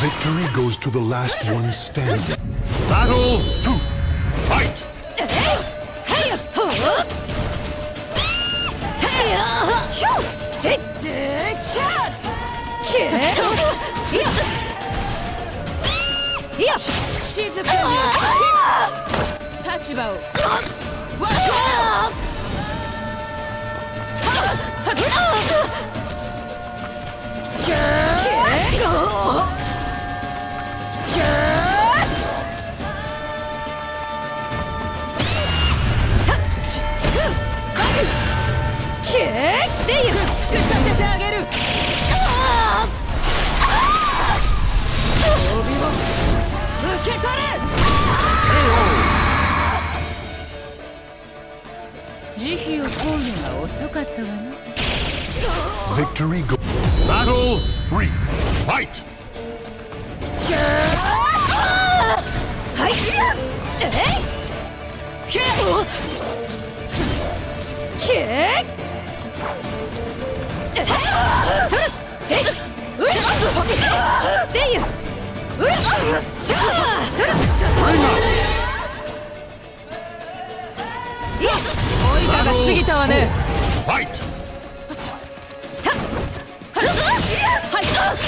Victory goes to the last one standing. Battle two. Fight! いや Hadoop! ね Fight!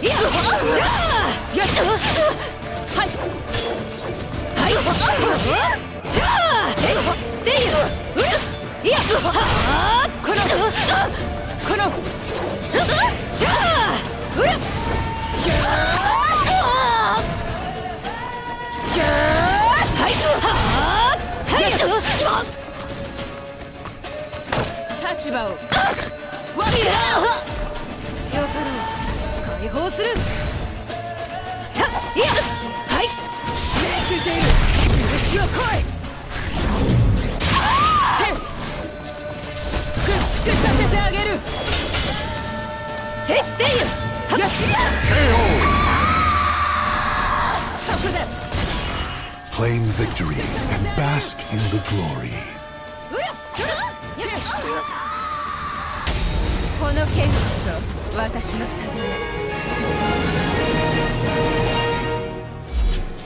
いやしゃあやった立場をわけよかろう解放するついている許しを来い手くっつくさせてあげるせってゆはっそこだ Claim victory and bask in the glory. うらそらやっこの剣こそ私の定め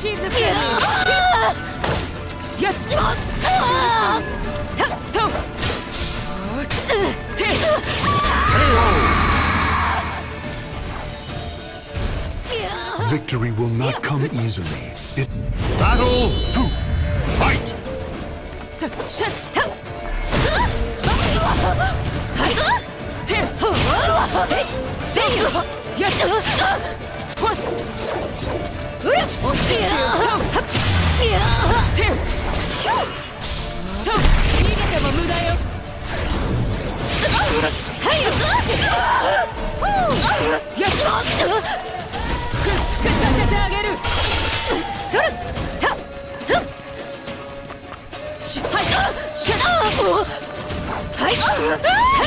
She's a Victory will not come easily. It battle to fight. Yes. はい。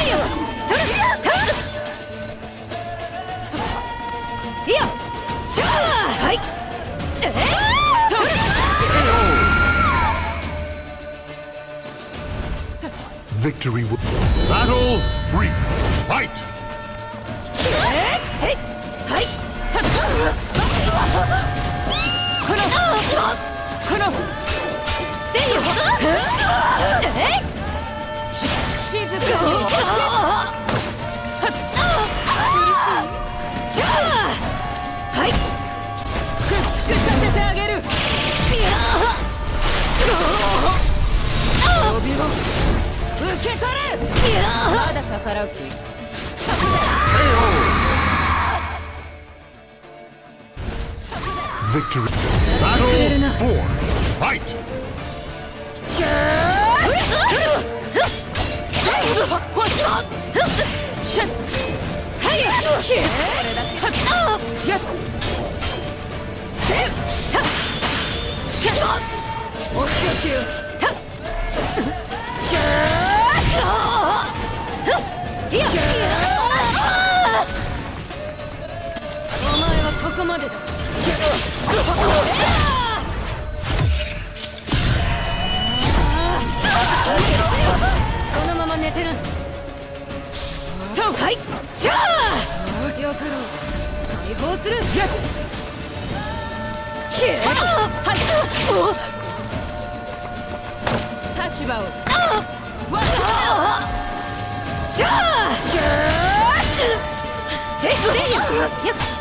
よ Victory will Battle 3逆らう気よしまでだそのまま寝てるとはいしゃあよかろう解放するやっきえはい立場をわかしゃあせいせいややっ